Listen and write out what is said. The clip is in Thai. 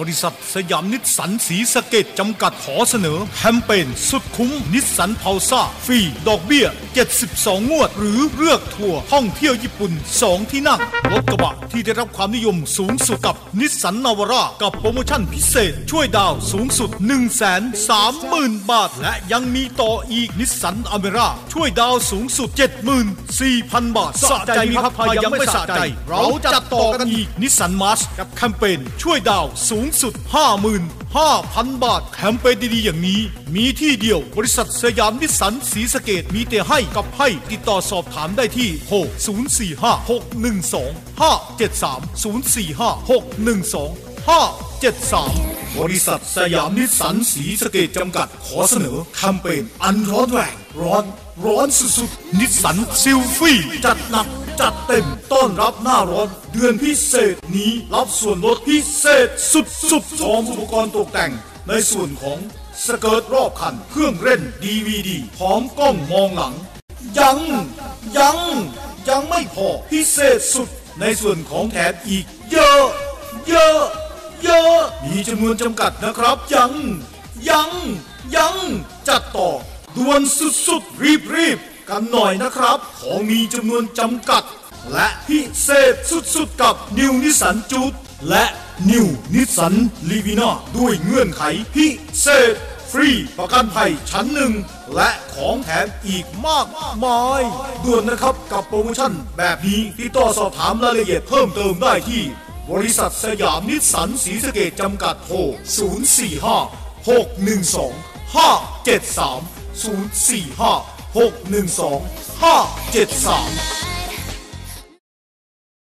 บริษัทสยามนิสสันศรีสะเกษจำกัดขอเสนอแคมเปญสุดคุ้มนิสสันพัลซาร์ฟรีดอกเบี้ย72 งวด หรือเลือกทัวร์ท่องเที่ยวญี่ปุ่น 2 ที่นั่งรถกระบะที่ได้รับความนิยมสูงสุดกับนิสสันนาวาร่ากับโปรโมชั่นพิเศษ ช่วยดาวน์สูงสุด 1 3 0 0 0 0 บาท และยังมีต่ออีกนิสสันอัลเมร่าช่วยดาวน์สูงสุด 74,000 บาทสะใจไหมครับถ้ายังไม่สะใจ เราจัดต่อกันอีกนิสสันมาร์ชกับแคมเปญช่วยดาวน์สูงสุด55,000 บาท แคมเปญดีๆอย่างนี้ มีที่เดียวบริษัทสยามนิสสันศรีสะเกษมีแต่ให้กับให้ติดต่อสอบถามได้ที่โทร045 612 573 045 612 573บริษัทสยามนิสสันศรีสะเกษจำกัดขอเสนอแคมเปญอันร้อนแรงร้อนร้อนสุดๆ นิสสันซิลฟี่จัดหนัก จัดเต็มต้อนรับหน้าร้อน เดือนพิเศษนี้รับส่วนลดพิเศษสุดๆพร้อมอุปกรณ์ตกแต่ง ในส่วนของสเกิร์ตรอบคัน เครื่องเล่นดีวีดีพร้อมกล้องมองหลัง ยัง ยัง ยังไม่พอพิเศษสุดในส่วนของแถมอีก เยอะ เยอะ เยอะ มีจำนวนจำกัดนะครับ ยัง ยัง ยัง จัดต่อด่วนสุดๆ รีบๆ กันหน่อยนะครับ ของมีจำนวนจำกัด และพิเศษสุดๆ กับนิวนิสันจูดและนิวนิสันลีวิน่าด้วยเงื่อนไขพิเศษ ฟรีประกันภัยชั้นหนึ่ง และของแถมอีกมากมายด่วนนะครับกับโปรโมชั่นแบบนี้ที่ต่อสอบถามรายละเอียดเพิ่มเติมได้ที่ บริษัทสยามนิสสันสีสเกตจำกัดโทร 045 612 573 045 612 573